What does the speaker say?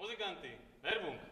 Muzikanti, verbung.